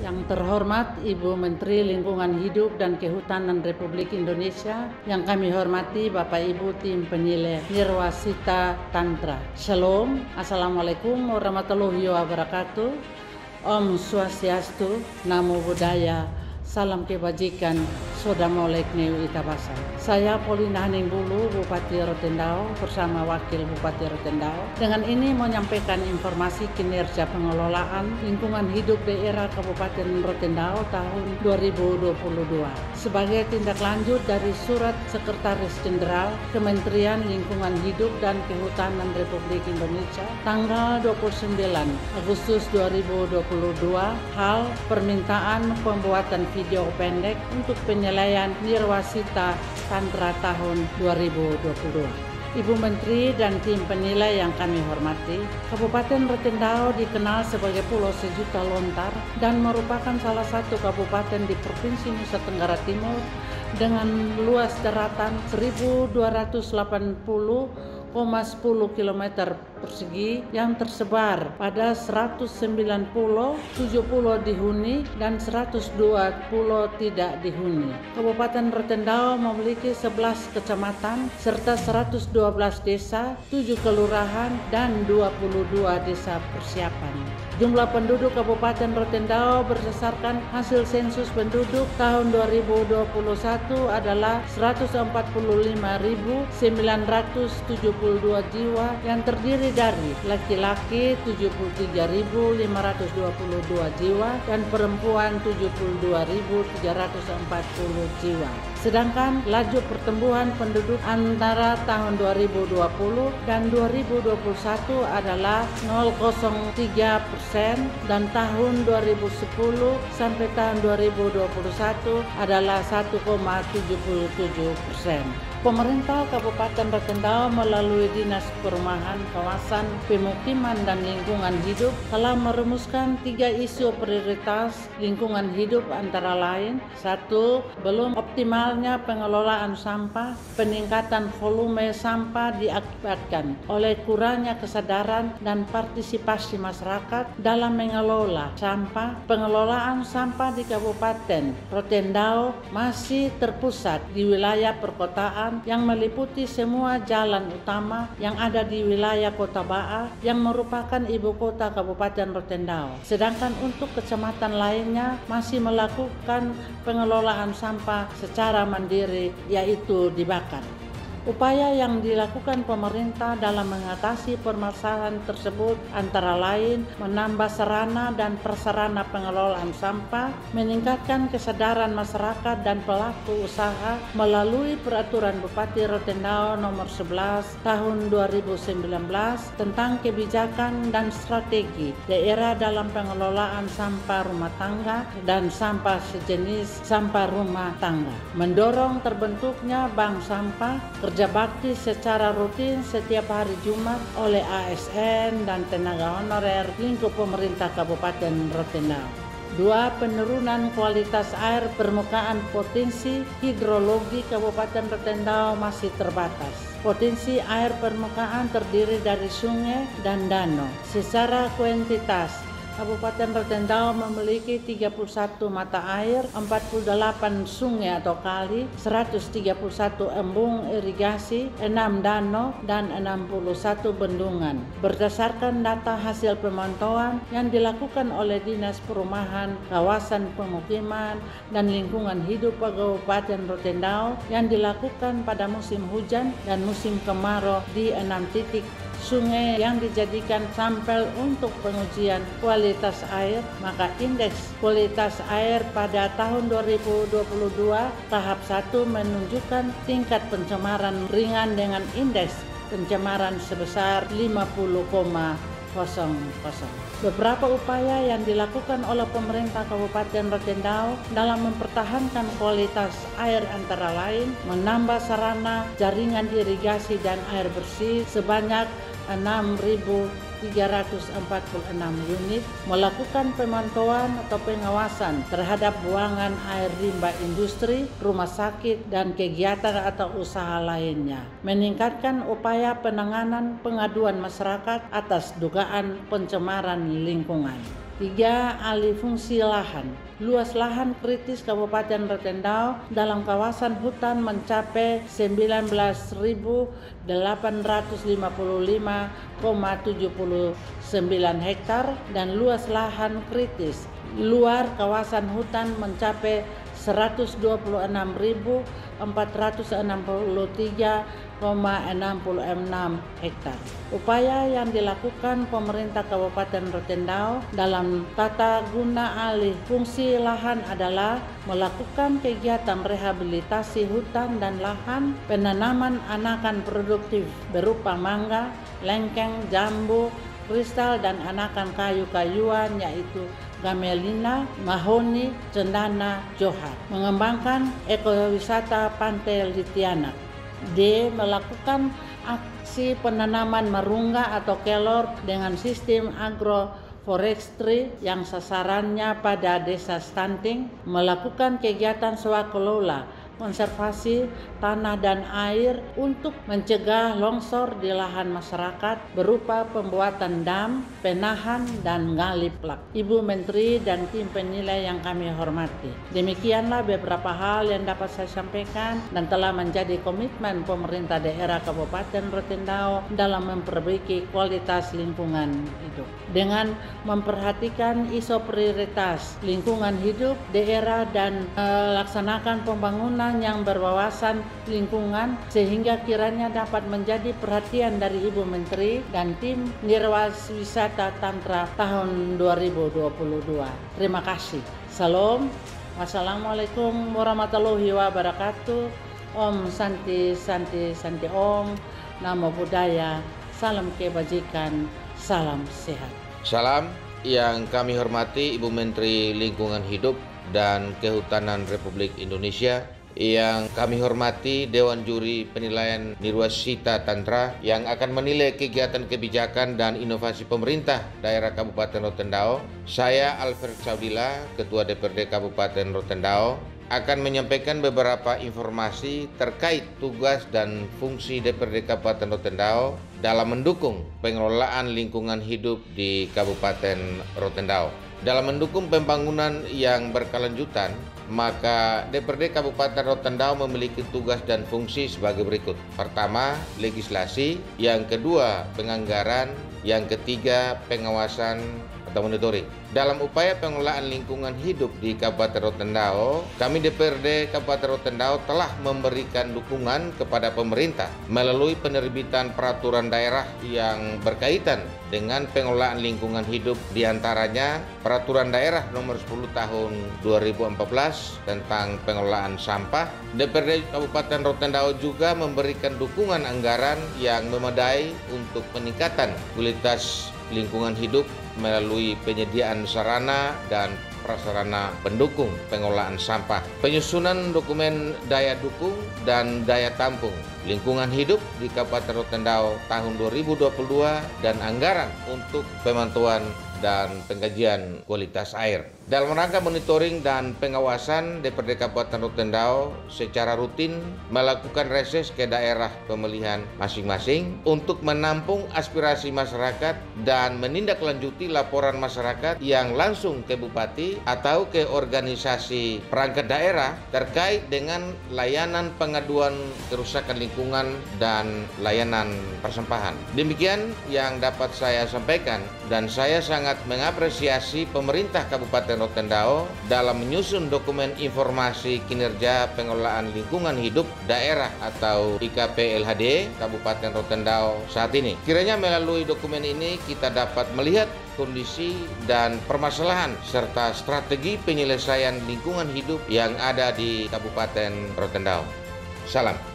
Yang terhormat Ibu Menteri Lingkungan Hidup dan Kehutanan Republik Indonesia, yang kami hormati Bapak Ibu tim penilai Nirwasita Tantra. Shalom, Assalamualaikum warahmatullahi wabarakatuh. Om Swastiastu, Namo Buddhaya, Salam Kebajikan, Soda Molek Neu Itabasa. Saya Polina Haning Bulu, Bupati Rotendao bersama Wakil Bupati Rotendao. Dengan ini menyampaikan informasi kinerja pengelolaan lingkungan hidup daerah Kabupaten Rotendao tahun 2022. Sebagai tindak lanjut dari surat Sekretaris Jenderal Kementerian Lingkungan Hidup dan Kehutanan Republik Indonesia tanggal 29 Agustus 2022 hal permintaan pembuatan video pendek untuk penyelesaian penilaian Nirwasita Tantra tahun 2022. Ibu Menteri dan tim penilai yang kami hormati, Kabupaten Rotendao dikenal sebagai Pulau Sejuta Lontar dan merupakan salah satu kabupaten di Provinsi Nusa Tenggara Timur dengan luas daratan 1280 10 km persegi yang tersebar pada 190 70 dihuni dan 120 tidak dihuni. Kabupaten Rotendao memiliki 11 kecamatan serta 112 desa, 7 kelurahan dan 22 desa persiapan. Jumlah penduduk Kabupaten Rotendao berdasarkan hasil sensus penduduk tahun 2021 adalah 145.972 jiwa yang terdiri dari laki-laki 73.522 jiwa dan perempuan 72.340 jiwa. Sedangkan laju pertumbuhan penduduk antara tahun 2020 dan 2021 adalah 0,03 persen dan tahun 2010 sampai tahun 2021 adalah 1,77 persen. Pemerintah Kabupaten Rotendao melalui Dinas Perumahan, Kawasan, Pemukiman, dan Lingkungan Hidup telah merumuskan tiga isu prioritas lingkungan hidup antara lain satu, belum optimalnya pengelolaan sampah, peningkatan volume sampah diakibatkan oleh kurangnya kesadaran dan partisipasi masyarakat dalam mengelola sampah. Pengelolaan sampah di Kabupaten Rotendao masih terpusat di wilayah perkotaan yang meliputi semua jalan utama yang ada di wilayah Kota Baa yang merupakan ibu kota Kabupaten Rotendao. Sedangkan untuk kecamatan lainnya masih melakukan pengelolaan sampah secara mandiri yaitu dibakar. Upaya yang dilakukan pemerintah dalam mengatasi permasalahan tersebut antara lain menambah sarana dan prasarana pengelolaan sampah, meningkatkan kesadaran masyarakat dan pelaku usaha melalui peraturan Bupati Rotendao nomor 11 tahun 2019 tentang kebijakan dan strategi daerah dalam pengelolaan sampah rumah tangga dan sampah sejenis sampah rumah tangga, mendorong terbentuknya bank sampah kerja bakti secara rutin setiap hari Jumat oleh ASN dan tenaga honorer lingkup pemerintah Kabupaten Rotendao. Dua, penurunan kualitas air permukaan potensi hidrologi Kabupaten Rotendao masih terbatas. Potensi air permukaan terdiri dari sungai dan danau. Secara kuantitas, Kabupaten Rotendao memiliki 31 mata air, 48 sungai atau kali, 131 embung irigasi, 6 danau, dan 61 bendungan. Berdasarkan data hasil pemantauan yang dilakukan oleh Dinas Perumahan, Kawasan Pemukiman, dan Lingkungan Hidup Kabupaten Rotendao yang dilakukan pada musim hujan dan musim kemarau di enam titik sungai yang dijadikan sampel untuk pengujian kualitas air, maka indeks kualitas air pada tahun 2022 tahap 1 menunjukkan tingkat pencemaran ringan dengan indeks pencemaran sebesar 50,0 kosong kosong. Beberapa upaya yang dilakukan oleh pemerintah Kabupaten Rotendao dalam mempertahankan kualitas air antara lain menambah sarana jaringan irigasi dan air bersih sebanyak 6.000 346 unit melakukan pemantauan atau pengawasan terhadap buangan air limba industri, rumah sakit, dan kegiatan atau usaha lainnya. Meningkatkan upaya penanganan pengaduan masyarakat atas dugaan pencemaran lingkungan. Tiga, alih fungsi lahan. Luas lahan kritis Kabupaten Rotendao dalam kawasan hutan mencapai 19.855,79 hektar dan luas lahan kritis luar kawasan hutan mencapai 126.463,66 hektar. Upaya yang dilakukan pemerintah Kabupaten Rotendao dalam tata guna alih fungsi lahan adalah melakukan kegiatan rehabilitasi hutan dan lahan, penanaman anakan produktif berupa mangga, lengkeng, jambu, kristal dan anakan kayu-kayuan yaitu gamelina, mahoni, cendana, johar. Mengembangkan ekowisata pantai Litiana. D. Melakukan aksi penanaman merungga atau kelor dengan sistem agroforestry yang sasarannya pada desa stunting, melakukan kegiatan swakelola konservasi tanah dan air untuk mencegah longsor di lahan masyarakat berupa pembuatan dam, penahan, dan gali plak. Ibu Menteri dan tim penilai yang kami hormati. Demikianlah beberapa hal yang dapat saya sampaikan dan telah menjadi komitmen pemerintah daerah Kabupaten Rotendao dalam memperbaiki kualitas lingkungan hidup. Dengan memperhatikan isu prioritas lingkungan hidup daerah dan melaksanakan pembangunan yang berwawasan lingkungan sehingga kiranya dapat menjadi perhatian dari Ibu Menteri dan tim Nirwas Wisata Tantra tahun 2022. Terima kasih. Salam. Wassalamualaikum warahmatullahi wabarakatuh. Om Santi Santi Santi Om. Namo Buddhaya. Salam kebajikan. Salam sehat. Salam yang kami hormati Ibu Menteri Lingkungan Hidup dan Kehutanan Republik Indonesia yang kami hormati Dewan Juri Penilaian Nirwasita Tantra yang akan menilai kegiatan kebijakan dan inovasi pemerintah daerah Kabupaten Rotendao. Saya Alfred Saudila, Ketua DPRD Kabupaten Rotendao, akan menyampaikan beberapa informasi terkait tugas dan fungsi DPRD Kabupaten Rotendao dalam mendukung pengelolaan lingkungan hidup di Kabupaten Rotendao. Dalam mendukung pembangunan yang berkelanjutan, maka DPRD Kabupaten Rotendao memiliki tugas dan fungsi sebagai berikut. Pertama, legislasi, yang kedua, penganggaran, yang ketiga, pengawasan atau monitoring. Dalam upaya pengelolaan lingkungan hidup di Kabupaten Rotendao, kami DPRD Kabupaten Rotendao telah memberikan dukungan kepada pemerintah melalui penerbitan peraturan daerah yang berkaitan dengan pengelolaan lingkungan hidup di antaranya peraturan daerah nomor 10 tahun 2014 tentang pengelolaan sampah. DPRD Kabupaten Rotendao juga memberikan dukungan anggaran yang memadai untuk peningkatan kualitas lingkungan hidup melalui penyediaan sarana dan prasarana pendukung pengelolaan sampah, penyusunan dokumen daya dukung dan daya tampung lingkungan hidup di Kabupaten Rotendao tahun 2022 dan anggaran untuk pemantauan dan pengkajian kualitas air. Dalam rangka monitoring dan pengawasan DPRD Kabupaten Rotendao secara rutin melakukan reses ke daerah pemilihan masing-masing untuk menampung aspirasi masyarakat dan menindaklanjuti laporan masyarakat yang langsung ke bupati atau ke organisasi perangkat daerah terkait dengan layanan pengaduan kerusakan lingkungan dan layanan persampahan. Demikian yang dapat saya sampaikan dan saya sangat mengapresiasi pemerintah Kabupaten Rotendao dalam menyusun dokumen informasi kinerja pengelolaan lingkungan hidup daerah atau IKP LHD Kabupaten Rotendao saat ini. Kiranya melalui dokumen ini kita dapat melihat kondisi dan permasalahan serta strategi penyelesaian lingkungan hidup yang ada di Kabupaten Rotendao. Salam.